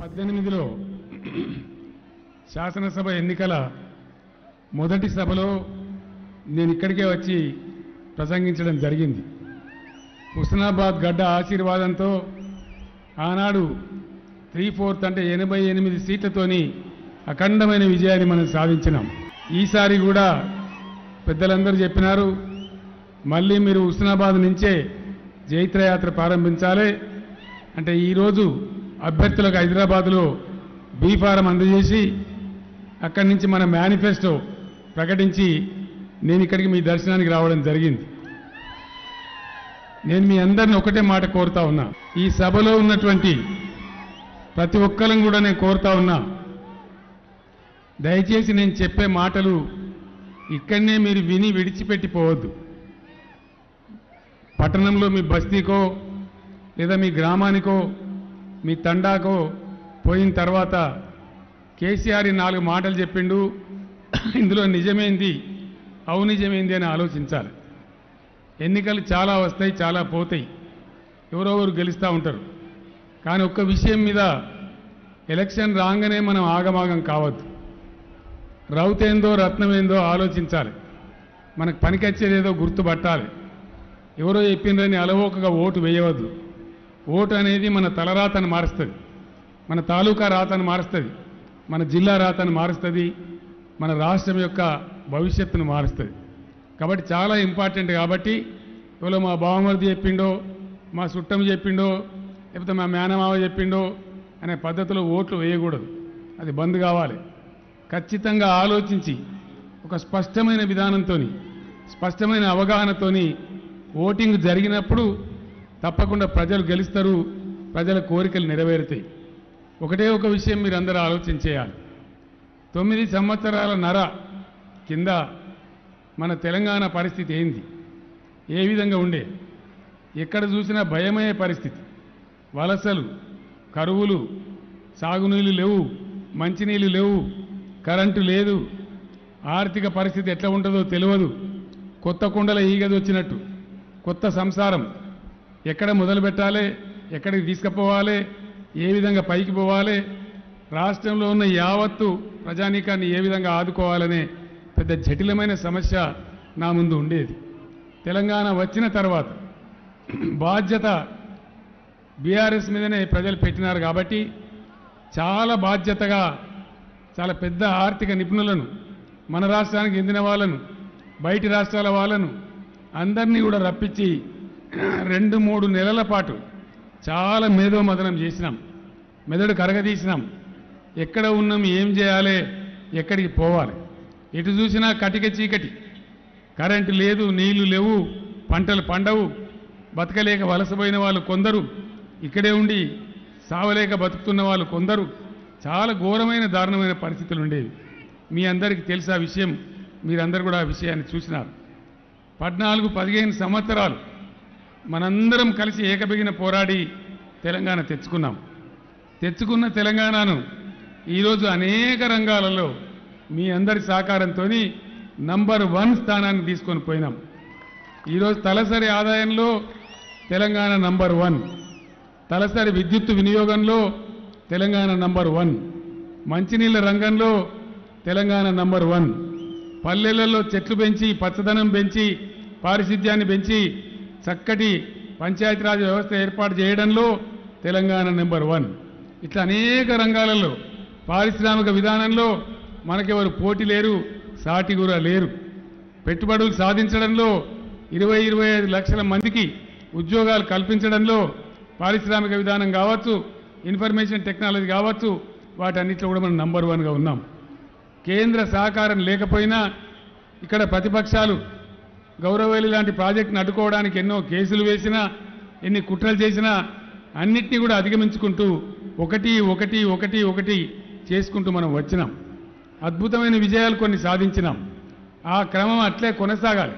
పద్దెనిమిదిలో శాసనసభ ఎన్నికల మొదటి సభలో నేను ఇక్కడికే వచ్చి ప్రసంగించడం జరిగింది. హుస్నాబాద్ గడ్డ ఆశీర్వాదంతో ఆనాడు త్రీ ఫోర్త్ అంటే ఎనభై ఎనిమిది సీట్లతోని అఖండమైన విజయాన్ని మనం సాధించినాం. ఈసారి కూడా పెద్దలందరూ చెప్పినారు మళ్ళీ మీరు హుస్నాబాద్ నుంచే జైత్రయాత్ర ప్రారంభించాలి. అంటే ఈరోజు అభ్యర్థులకు హైదరాబాద్లో బీ ఫారం అందజేసి అక్కడి నుంచి మన మేనిఫెస్టో ప్రకటించి నేను ఇక్కడికి మీ దర్శనానికి రావడం జరిగింది. నేను మీ అందరిని ఒకటే మాట కోరుతా ఉన్నా. ఈ సభలో ఉన్నటువంటి ప్రతి ఒక్కరిని కూడా నేను కోరుతా ఉన్నా. దయచేసి నేను చెప్పే మాటలు ఇక్కడనే మీరు విని విడిచిపెట్టిపోవద్దు. పట్టణంలో మీ బస్తీకో లేదా మీ గ్రామానికో మీ తండాకు పోయిన తర్వాత కేసీఆర్ నాలుగు మాటలు చెప్పిండు. ఇందులో నిజమేంది? అవు నిజమేంది అని ఆలోచించాలి. ఎన్నికలు చాలా వస్తాయి చాలా పోతాయి. ఎవరో గెలుస్తూ ఉంటారు. కానీ ఒక్క విషయం మీద ఎలక్షన్ రాగానే మనం ఆగమాగం కావద్దు. రౌతేందో రత్నమేందో ఆలోచించాలి. మనకు పనికొచ్చేదేదో గుర్తుపట్టాలి. ఎవరో చెప్పిండ్రని అలవోకగా ఓటు వేయవద్దు. ఓటు అనేది మన తలరాతను మారుస్తుంది. మన తాలూకా రాతను మారుస్తుంది. మన జిల్లా రాతను మారుస్తుంది. మన రాష్ట్రం యొక్క భవిష్యత్తును మారుస్తుంది. కాబట్టి చాలా ఇంపార్టెంట్ కాబట్టి ఇవాళ మా బావమరిది చెప్పిండో మా చుట్టం చెప్పిండో లేకపోతే మా మేనమావ చెప్పిండో అనే పద్ధతిలో ఓట్లు వేయకూడదు. అది బంద్ కావాలి. ఖచ్చితంగా ఆలోచించి ఒక స్పష్టమైన విధానంతో స్పష్టమైన అవగాహనతోని ఓటింగ్ జరిగినప్పుడు తప్పకుండా ప్రజలు గెలుస్తారు ప్రజల కోరికలు నెరవేరుతాయి. ఒకటే ఒక విషయం మీరు అందరూ ఆలోచన చేయాలి. తొమ్మిది సంవత్సరాల నర కింద మన తెలంగాణ పరిస్థితి ఏంది? ఏ విధంగా ఉండే? ఎక్కడ చూసినా భయమయ్యే పరిస్థితి. వలసలు కరువులు సాగునీళ్ళు లేవు మంచినీళ్ళు లేవు కరెంటు లేదు. ఆర్థిక పరిస్థితి ఎట్లా ఉంటుందో తెలియదు. కొత్త కుండల ఈగది వచ్చినట్టు కొత్త సంసారం. ఎక్కడ మొదలు పెట్టాలి ఎక్కడికి తీసుకుపోవాలి ఏ విధంగా పైకి పోవాలి రాష్ట్రంలో ఉన్న యావత్తు ప్రజానీకాన్ని ఏ విధంగా ఆదుకోవాలనే పెద్ద జటిలమైన సమస్య నా ముందు ఉండేది. తెలంగాణ వచ్చిన తర్వాత బాధ్యత బీఆర్ఎస్ మీదనే ప్రజలు పెట్టినారు కాబట్టి చాలా బాధ్యతగా చాలా పెద్ద ఆర్థిక నిపుణులను మన రాష్ట్రానికి చెందిన వాళ్ళను బయటి రాష్ట్రాల వాళ్ళను అందరినీ కూడా రప్పించి రెండు మూడు నెలల పాటు చాలా మేధోమదనం చేసినాం. మెదడు కరగదీసినాం. ఎక్కడ ఉన్నాం ఏం చేయాలి ఎక్కడికి పోవాలి? ఎటు చూసినా కటిక చీకటి. కరెంటు లేదు నీళ్ళు లేవు పంటలు పండవు. బతకలేక వలసపోయిన వాళ్ళు కొందరు ఇక్కడే ఉండి సావలేక బతుకుతున్న వాళ్ళు కొందరు. చాలా ఘోరమైన దారుణమైన పరిస్థితులు ఉండేవి. మీ అందరికీ తెలుసు ఆ విషయం. మీరందరూ కూడా ఆ విషయాన్ని చూసినారు. పద్నాలుగు పదిహేను సంవత్సరాలు మనందరం కలిసి ఏకబిగిన పోరాడి తెలంగాణ తెచ్చుకున్నాం. తెచ్చుకున్న తెలంగాణను ఈరోజు అనేక రంగాలలో మీ అందరి సహకారంతో నంబర్ వన్ స్థానాన్ని తీసుకొని పోయినాం. ఈరోజు తలసరి ఆదాయంలో తెలంగాణ నంబర్ వన్. తలసరి విద్యుత్ వినియోగంలో తెలంగాణ నంబర్ వన్. మంచినీళ్ళ రంగంలో తెలంగాణ నంబర్ వన్. పల్లెలలో చెట్లు పెంచి పచ్చదనం పెంచి పారిశుద్ధ్యాన్ని పెంచి చక్కటి పంచాయతీరాజ్ వ్యవస్థ ఏర్పాటు చేయడంలో తెలంగాణ నెంబర్ వన్. ఇట్లా అనేక రంగాలలో పారిశ్రామిక విధానంలో మనకెవరు పోటీ లేరు సాటి కూడా లేరు. పెట్టుబడులు సాధించడంలో ఇరవై ఇరవై ఐదు లక్షల మందికి ఉద్యోగాలు కల్పించడంలో పారిశ్రామిక విధానం కావచ్చు ఇన్ఫర్మేషన్ టెక్నాలజీ కావచ్చు వాటన్నిటిలో కూడా మనం నంబర్ వన్గా ఉన్నాం. కేంద్ర సహకారం లేకపోయినా ఇక్కడ ప్రతిపక్షాలు గౌరవేలి లాంటి ప్రాజెక్టును అడ్డుకోవడానికి ఎన్నో కేసులు వేసినా ఎన్ని కుట్రలు చేసినా అన్నిటినీ కూడా అధిగమించుకుంటూ ఒకటి ఒకటి ఒకటి ఒకటి చేసుకుంటూ మనం వచ్చినాం. అద్భుతమైన విజయాలు కొన్ని సాధించినాం. ఆ క్రమం అట్లే కొనసాగాలి.